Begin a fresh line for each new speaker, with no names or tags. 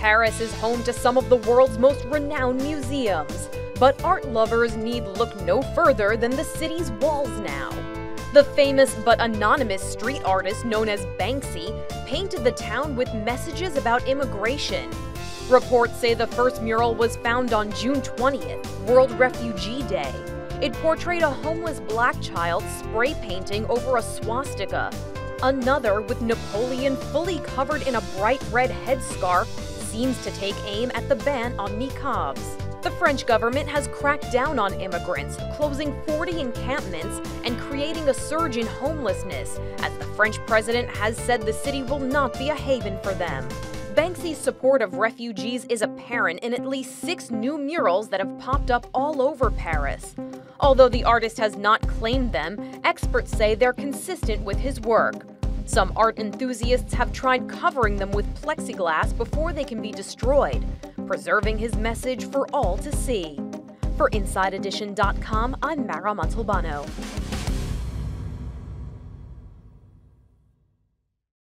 Paris is home to some of the world's most renowned museums, but art lovers need look no further than the city's walls now. The famous but anonymous street artist known as Banksy painted the town with messages about immigration. Reports say the first mural was found on June 20th, World Refugee Day. It portrayed a homeless black child spray painting over a swastika. Another, with Napoleon fully covered in a bright red headscarf, seems to take aim at the ban on niqabs. The French government has cracked down on immigrants, closing 40 encampments and creating a surge in homelessness, as the French president has said the city will not be a haven for them. Banksy's support of refugees is apparent in at least six new murals that have popped up all over Paris. Although the artist has not claimed them, experts say they're consistent with his work. Some art enthusiasts have tried covering them with plexiglass before they can be destroyed, preserving his message for all to see. For InsideEdition.com, I'm Mara Montalbano.